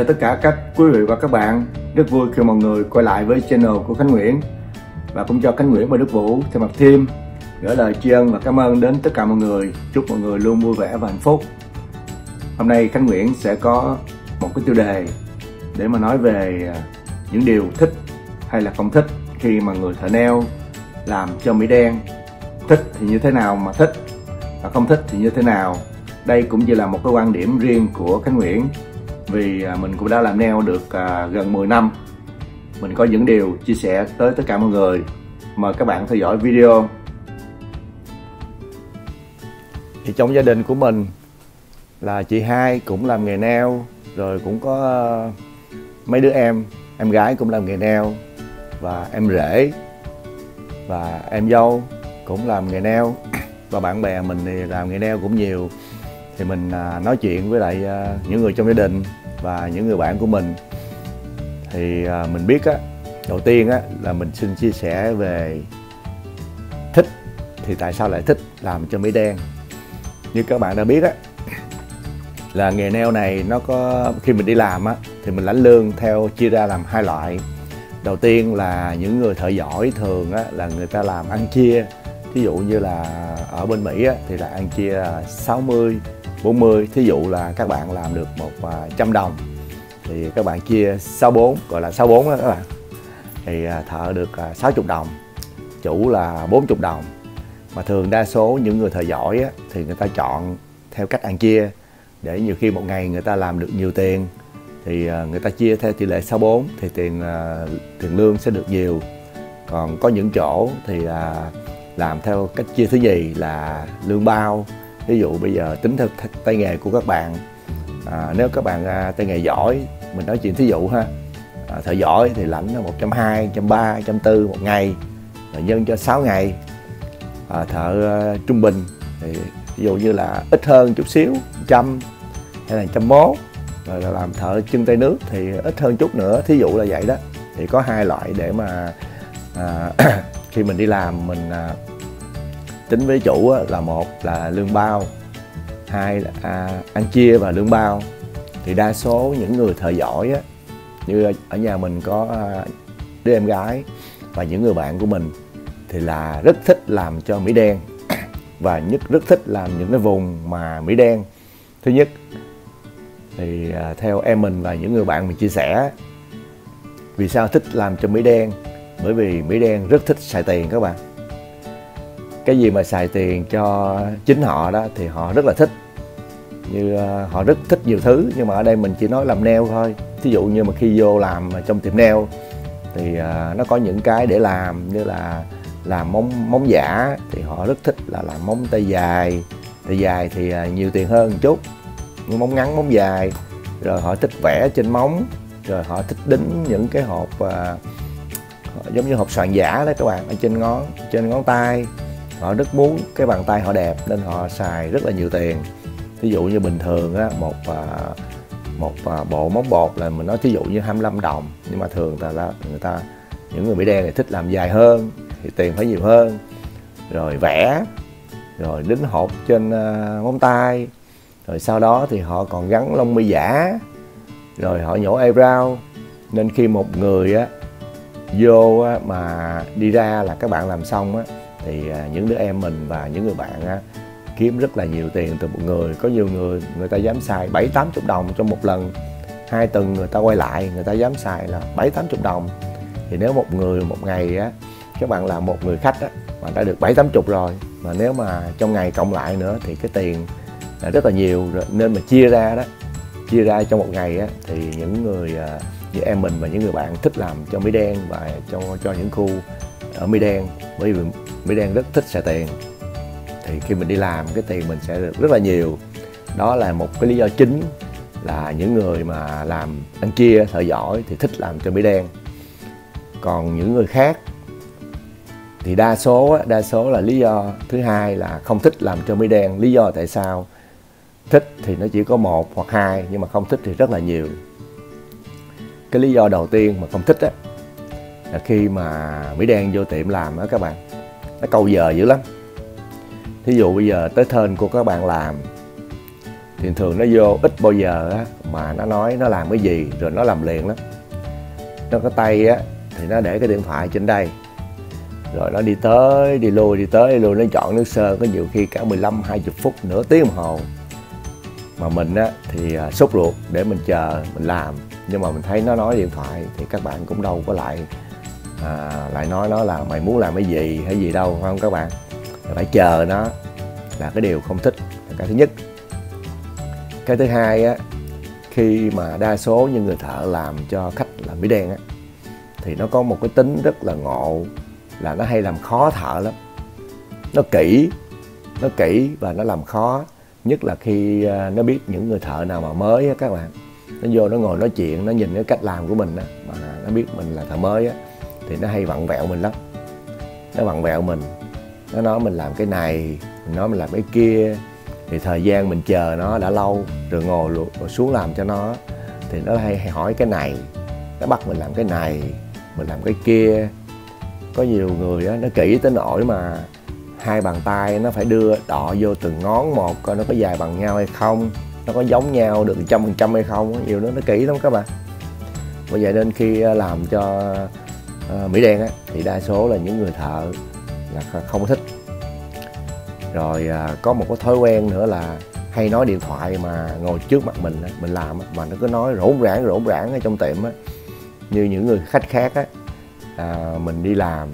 Chào tất cả các quý vị và các bạn. Rất vui khi mọi người quay lại với channel của Khánh Nguyễn. Và cũng cho Khánh Nguyễn và Đức Vũ thay mặt team Gửi lời tri ân và cảm ơn đến tất cả mọi người. Chúc mọi người luôn vui vẻ và hạnh phúc. Hôm nay Khánh Nguyễn sẽ có một cái tiêu đề Để mà nói về à, những điều thích hay là không thích Khi mà người thợ neo làm cho Mỹ đen. Thích thì như thế nào mà thích Và không thích thì như thế nào? Đây cũng chỉ là một cái quan điểm riêng của Khánh Nguyễn vì à, mình cũng đã làm nail được à, gần 10 năm. Mình có những điều chia sẻ tới tất cả mọi người. Mời các bạn theo dõi video. Thì trong gia đình của mình là chị hai cũng làm nghề nail, rồi cũng có à, mấy đứa em em gái cũng làm nghề nail, và em rể, và em dâu cũng làm nghề nail. Và bạn bè mình thì làm nghề nail cũng nhiều. Thì mình nói chuyện với lại những người trong gia đình và những người bạn của mình. Thì à, mình biết á đầu tiên á là mình xin chia sẻ về thích thì tại sao lại thích làm cho mỹ đen. Như các bạn đã biết á là nghề neo này nó có khi mình đi làm á thì mình lãnh lương theo chia ra làm hai loại. Đầu tiên là những người thợ giỏi thường á là người ta làm ăn chia. Ví dụ như là ở bên Mỹ á, thì là ăn chia 60 40 thí dụ là các bạn làm được một à, trăm đồng thì các bạn chia 64 gọi là 64 đó các bạn. Thì à, thợ được à, 60 đồng chủ là 40 đồng. Mà thường đa số những người thợ giỏi á, thì người ta chọn theo cách ăn chia để nhiều khi một ngày người ta làm được nhiều tiền thì à, người ta chia theo tỷ lệ 64 thì tiền tiền lương sẽ được nhiều. Còn có những chỗ thì là làm theo cách chia thứ gì là lương bao ví dụ bây giờ tính theo tay nghề của các bạn à, nếu các bạn à, tay nghề giỏi mình nói chuyện thí dụ ha à, thợ giỏi thì lãnh là một trăm hai trăm ba trăm tư một ngày rồi nhân cho 6 ngày. À, thợ à, trung bình thì ví dụ như là ít hơn chút xíu trăm hay là trăm mốt. Rồi là làm thợ chân tay nước thì ít hơn chút nữa thí dụ là vậy đó. Thì có hai loại để mà à, khi mình đi làm mình à, tính với chủ là một là lương bao hai là à, ăn chia và lương bao. Thì đa số những người thợ giỏi á, như ở nhà mình có à, đứa em gái và những người bạn của mình thì là rất thích làm cho mỹ đen. Và nhất rất thích làm những cái vùng mà mỹ đen. Thứ nhất thì à, theo em mình và những người bạn mình chia sẻ vì sao thích làm cho mỹ đen? Bởi vì mỹ đen rất thích xài tiền các bạn cái gì mà xài tiền cho chính họ đó thì họ rất là thích. Như ờ, họ rất thích nhiều thứ, nhưng mà ở đây mình chỉ nói làm nail thôi. Thí dụ như mà khi vô làm trong tiệm nail thì ờ, nó có những cái để làm như là làm móng móng giả thì họ rất thích là làm móng tay dài. Tay dài thì ờ, nhiều tiền hơn một chút móng ngắn, móng dài. Rồi họ thích vẽ trên móng, rồi họ thích đính những cái hộp giống như hộp soạn giả đó các bạn, ở trên ngón trên ngón tay họ rất muốn cái bàn tay họ đẹp nên họ xài rất là nhiều tiền. Ví dụ như bình thường á một à, một à, bộ móng bột là mình nói thí dụ như 25 đồng nhưng mà thường là, là người ta những người mỹ đen thì thích làm dài hơn thì tiền phải nhiều hơn. Rồi vẽ rồi đính hộp trên à, móng tay rồi sau đó thì họ còn gắn lông mi giả rồi họ nhổ eyebrow. Nên khi một người á vô á, mà đi ra là các bạn làm xong á thì à, những đứa em mình và những người bạn á, kiếm rất là nhiều tiền từ một người. Có nhiều người người ta dám xài bảy tám chục đồng trong một lần. Hai tuần người ta quay lại người ta dám xài là bảy tám chục đồng. Thì nếu một người một ngày á các bạn làm một người khách á mà đã được bảy tám chục rồi mà nếu mà trong ngày cộng lại nữa thì cái tiền là rất là nhiều. Rồi nên mà chia ra đó chia ra trong một ngày á thì những người à, như em mình và những người bạn thích làm cho mỹ đen và cho cho những khu ở mỹ đen, bởi vì mỹ đen rất thích xài tiền. Thì khi mình đi làm, cái tiền mình sẽ được rất là nhiều. Đó là một cái lý do chính là những người mà làm ăn chia thợ giỏi thì thích làm cho mỹ đen. Còn những người khác thì đa số đa số là lý do thứ hai là không thích làm cho mỹ đen. Lý do tại sao? Thích thì nó chỉ có một hoặc hai, nhưng mà không thích thì rất là nhiều. Cái lý do đầu tiên mà không thích á là khi mà mỹ đen vô tiệm làm đó các bạn, nó câu giờ dữ lắm. Thí dụ bây giờ tới thên của các bạn làm, thì thường nó vô ít bao giờ á mà nó nói nó làm cái gì, rồi nó làm liền lắm. Nó có tay á thì nó để cái điện thoại trên đây, rồi nó đi tới, đi lui, đi tới, đi lui, nó chọn nước sơn, có nhiều khi cả 15 20 phút, nửa tiếng đồng hồ. Mà mình á thì à, sốt ruột để mình chờ, mình làm. Nhưng mà mình thấy nó nói điện thoại thì các bạn cũng đâu có lại à, lại nói nó là mày muốn làm cái gì hay gì đâu phải không các bạn? Phải chờ nó là cái điều không thích. Là cái thứ nhất. Cái thứ hai á khi mà đa số những người thợ làm cho khách làm mỹ đen á thì nó có một cái tính rất là ngộ là nó hay làm khó thợ lắm. Nó kỹ nó kỹ và nó làm khó. Nhất là khi à, nó biết những người thợ nào mà mới á các bạn. Nó vô nó ngồi nói chuyện nó nhìn cái cách làm của mình á mà nó biết mình là thợ mới á thì nó hay vặn vẹo mình lắm. Nó vặn vẹo mình nó nói mình làm cái này mình nói mình làm cái kia thì thời gian mình chờ nó đã lâu rồi ngồi rồi xuống làm cho nó thì nó hay, hay hỏi cái này nó bắt mình làm cái này mình làm cái kia. Có nhiều người đó, nó kỹ tới nỗi mà hai bàn tay nó phải đưa đọ vô từng ngón một coi nó có dài bằng nhau hay không nó có giống nhau được trăm phần trăm hay không nhiều nó nó kỹ lắm các bạn. Bởi vậy nên khi à, làm cho Ờ, mỹ đen á thì đa số là những người thợ là không thích. Rồi à, có một cái thói quen nữa là hay nói điện thoại mà ngồi trước mặt mình mình làm mà nó cứ nói rỗn rãng rỗn rãng ở trong tiệm á. Như những người khách khác á à, mình đi làm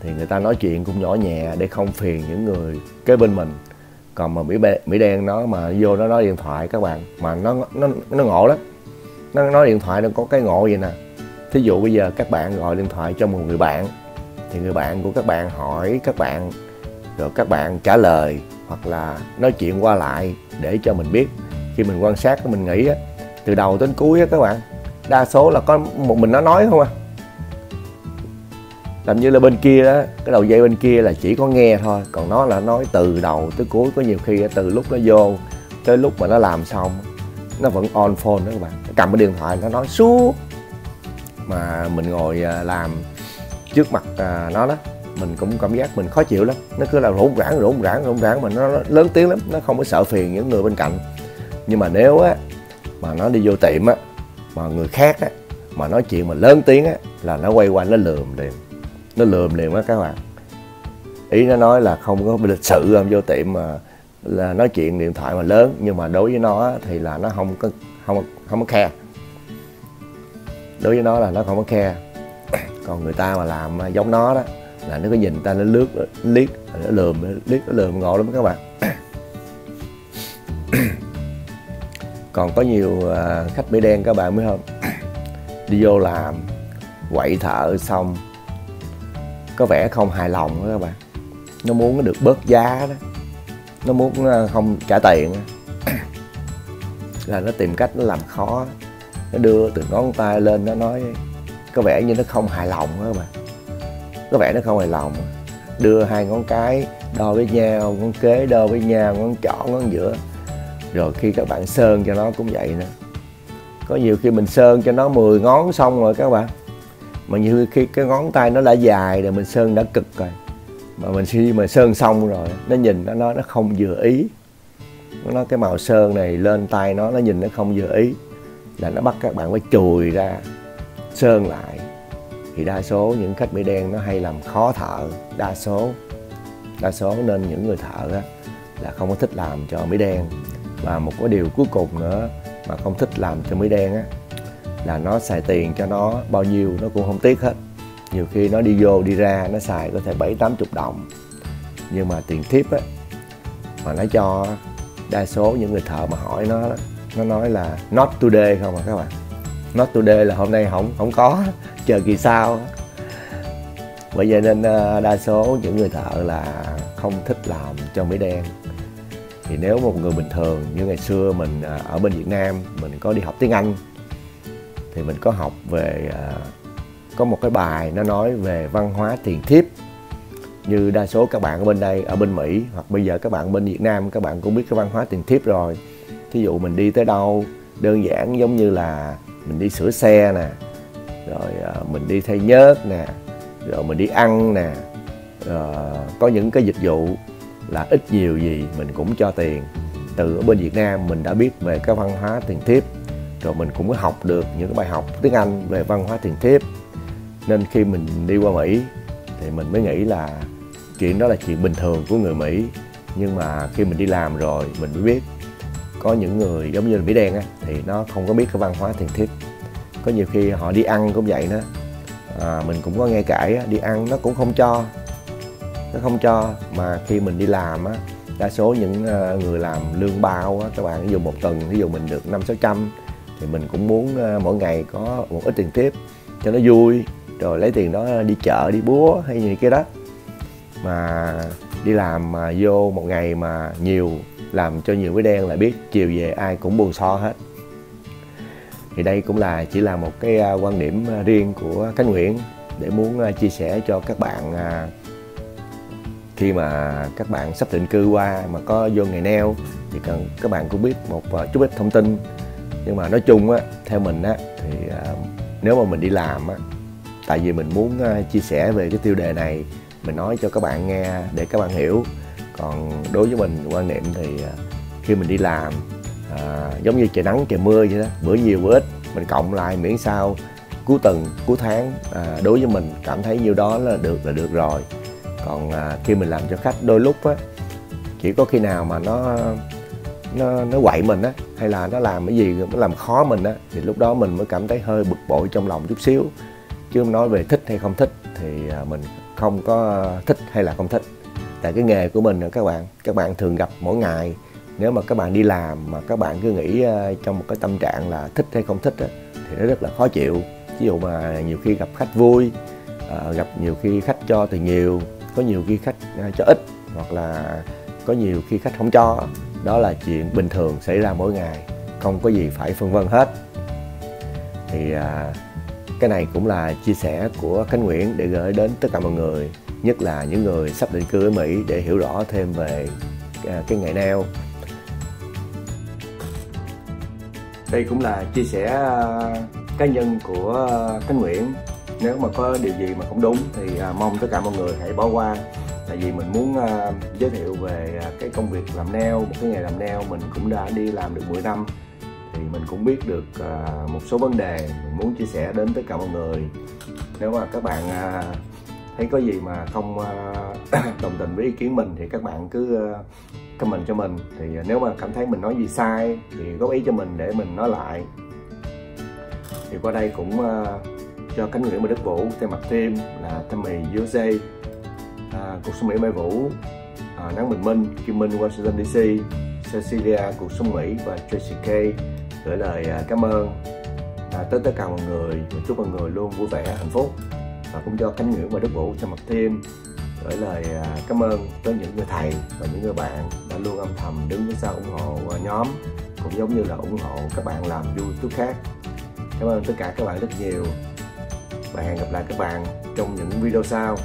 thì người ta nói chuyện cũng nhỏ nhẹ để không phiền những người kế bên mình. Còn mà mỹ mỹ đen nó mà vô nó nói điện thoại các bạn mà nó nó nó ngộ lắm. Nó nói điện thoại nó có cái ngộ vậy nè? Thí dụ bây giờ các bạn gọi điện thoại cho một người bạn thì người bạn của các bạn hỏi các bạn rồi các bạn trả lời hoặc là nói chuyện qua lại để cho mình biết. Khi mình quan sát mình nghĩ á, từ đầu đến cuối á các bạn đa số là có một mình nó nói không à. Làm như là bên kia đó cái đầu dây bên kia là chỉ có nghe thôi còn nó là nói từ đầu tới cuối. Có nhiều khi từ lúc nó vô tới lúc mà nó làm xong nó vẫn on phone đó các bạn. Cầm cái điện thoại nó nói suốt mà mình ngồi à, làm trước mặt à, nó đó, mình cũng cảm giác mình khó chịu lắm. Nó cứ là rỗn rãng rỗn rãng rỗn rãng mà nó lớn tiếng lắm, nó không có sợ phiền những người bên cạnh. Nhưng mà nếu á, mà nó đi vô tiệm á, mà người khác á, mà nói chuyện mà lớn tiếng á, là nó quay qua nó lườm liền, nó lườm liền á các bạn. Ý nó nói là không có lịch sự không vô tiệm mà là nói chuyện điện thoại mà lớn, nhưng mà đối với nó thì là nó không có, không không có khe đối với nó là nó không có khe còn người ta mà làm giống nó đó, là nó có nhìn ta, nó lướt liếc, nó lườm liếc, nó lườm ngộ lắm các bạn. Còn có nhiều à, khách bể đen các bạn biết không? Đi vô làm, quậy thợ xong, có vẻ không hài lòng đó các bạn. Nó muốn nó được bớt giá đó. Nó muốn à, không trả tiền là nó tìm cách nó làm khó nó đưa từ ngón tay lên, nó nói, có vẻ như nó không hài lòng đó mà có vẻ nó không hài lòng. Đưa hai ngón cái đo với nhau, ngón kế đo với nhau, ngón trỏ, ngón giữa. Rồi khi các bạn sơn cho nó cũng vậy nữa. Có nhiều khi mình sơn cho nó 10 ngón xong rồi các bạn. Mà như khi cái ngón tay nó đã dài rồi, mình sơn đã cực rồi. Mà mình khi mà sơn xong rồi, nó nhìn nó nó nó không vừa ý. Nó nói cái màu sơn này lên tay nó nó nhìn nó không vừa ý là nó bắt các bạn phải chùi ra sơn lại. Thì đa số những khách mỹ đen nó hay làm khó thợ. Đa số đa số nên những người thợ á, là không có thích làm cho mỹ đen. Và một cái điều cuối cùng nữa mà không thích làm cho mỹ đen á là nó xài tiền cho nó bao nhiêu nó cũng không tiếc hết. Nhiều khi nó đi vô đi ra nó xài có thể bảy tám chục đồng. Nhưng mà tiền thiếp á mà nó cho đa số những người thợ mà hỏi nó nó nói là, not today không à các bạn? Not today là hôm nay không không có, chờ kỳ sau. Bởi vậy nên ờ, đa số những người thợ là không thích làm cho mỹ đen. Thì nếu một người bình thường như ngày xưa mình ờ, ở bên Việt Nam, mình có đi học tiếng Anh, thì mình có học về ờ, có một cái bài nó nói về văn hóa tiền thiếp. Như đa số các bạn ở bên đây, ở bên Mỹ, hoặc bây giờ các bạn bên Việt Nam, các bạn cũng biết cái văn hóa tiền thiếp rồi thí dụ mình đi tới đâu, đơn giản giống như là mình đi sửa xe nè, rồi ờ, mình đi thay nhớt nè, rồi mình đi ăn nè rồi có những cái dịch vụ là ít nhiều gì mình cũng cho tiền. Từ ở bên Việt Nam mình đã biết về cái văn hóa tiền thiếp, rồi mình cũng có học được những cái bài học tiếng Anh về văn hóa tiền thiếp. Nên khi mình đi qua Mỹ thì mình mới nghĩ là chuyện đó là chuyện bình thường của người Mỹ. Nhưng mà khi mình đi làm rồi mình mới biết có những người giống như là Mỹ đen á thì nó không có biết cái văn hóa tiền tiếp có nhiều khi họ đi ăn cũng vậy đó à, mình cũng có nghe kể đi ăn nó cũng không cho. Nó không cho mà khi mình đi làm á đa số những à, người làm lương bao á các bạn ví dụ một tuần ví dụ mình được năm sáu trăm thì mình cũng muốn à, mỗi ngày có một ít tiền tiếp cho nó vui rồi lấy tiền đó đi chợ đi búa hay gì kia đó. Mà đi làm mà vô một ngày mà nhiều làm cho nhiều cái đen là biết chiều về ai cũng buồn so hết. Thì đây cũng là, chỉ là một cái à, quan điểm à, riêng của Khánh Nguyễn để muốn à, chia sẻ cho các bạn khi mà các bạn sắp định cư qua mà có vô ngày neo thì cần, các bạn cũng biết một chút ít thông tin. Nhưng mà nói chung á, theo mình á, thì nếu mà mình đi làm á, tại vì mình muốn chia sẻ về cái tiêu đề này, mình nói cho các bạn nghe để các bạn hiểu còn đối với mình quan niệm thì à, khi mình đi làm à, giống như trời nắng trời mưa vậy đó bữa nhiều bữa ít mình cộng lại miễn sao cuối tuần cuối tháng à, đối với mình cảm thấy nhiêu đó là được là được rồi. Còn à, khi mình làm cho khách đôi lúc á chỉ có khi nào mà nó nó nó quậy mình á hay là nó làm cái gì nó làm khó mình á thì lúc đó mình mới cảm thấy hơi bực bội trong lòng chút xíu. Chứ không nói về thích hay không thích thì à, mình không có thích hay là không thích tại cái nghề của mình các bạn các bạn thường gặp mỗi ngày. Nếu mà các bạn đi làm mà các bạn cứ nghĩ ờ, trong một cái tâm trạng là thích hay không thích á, thì nó rất là khó chịu. Ví dụ mà nhiều khi gặp khách vui ờ, gặp nhiều khi khách cho thì nhiều có nhiều khi khách ờ, cho ít hoặc là có nhiều khi khách không cho. Đó là chuyện bình thường xảy ra mỗi ngày không có gì phải phân vân hết. Thì cái này cũng là chia sẻ của Khánh Nguyễn để gửi đến tất cả mọi người nhất là những người sắp định cư ở Mỹ để hiểu rõ thêm về à, cái nghề neo đây cũng là chia sẻ à, cá nhân của à, Khánh Nguyễn. Nếu mà có điều gì mà không đúng thì mong tất cả mọi người hãy bỏ qua. Tại vì mình muốn giới thiệu về cái công việc làm neo một cái nghề làm neo mình cũng đã đi làm được 10 năm. Thì mình cũng biết được một số vấn đề. Mình muốn chia sẻ đến tất cả mọi người. Nếu mà các bạn thấy có gì mà không ờ, đồng tình với ý kiến mình thì các bạn cứ ờ, comment cho mình. Thì ờ, nếu mà cảm thấy mình nói gì sai thì góp ý cho mình để mình nói lại. Thì qua đây cũng cho cánh Nguyễn và Đức Vũ thay mặt team là Tammy USA à, cuộc sống Mỹ Mai Vũ à, Nắng Bình Minh Kim Minh Washington DC Cecilia cuộc sống Mỹ và Tracy K gửi lời cảm ơn. À, tới tất cả mọi người chúc mọi người luôn vui vẻ hạnh phúc và cũng cho Khánh Nguyễn và Đức Vũ cho mặt team gửi lời à, cảm ơn tới những người thầy và những người bạn đã luôn âm thầm đứng phía sau ủng hộ à, nhóm, cũng giống như là ủng hộ các bạn làm YouTube khác. Cảm ơn tất cả các bạn rất nhiều. Và hẹn gặp lại các bạn trong những video sau.